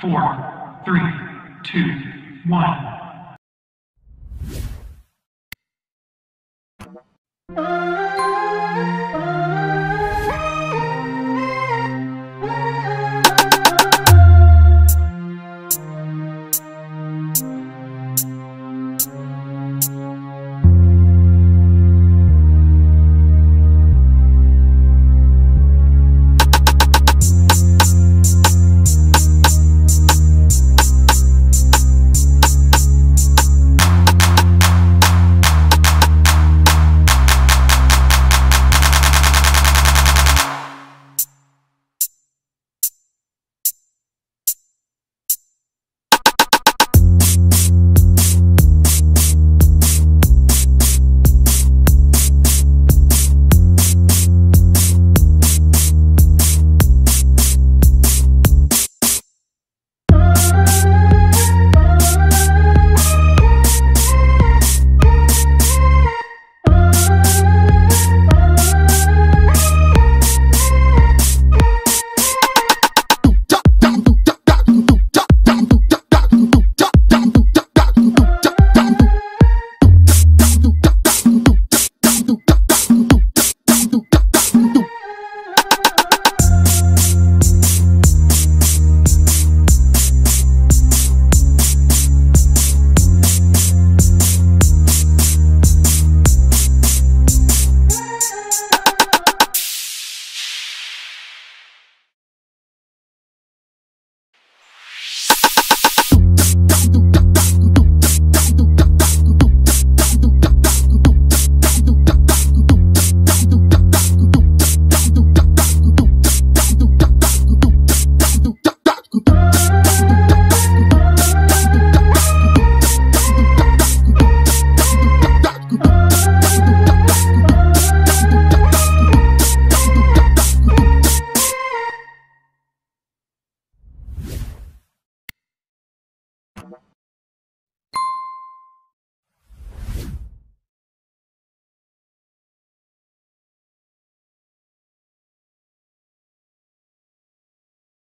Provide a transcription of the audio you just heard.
four, three, two, one. Uh -huh.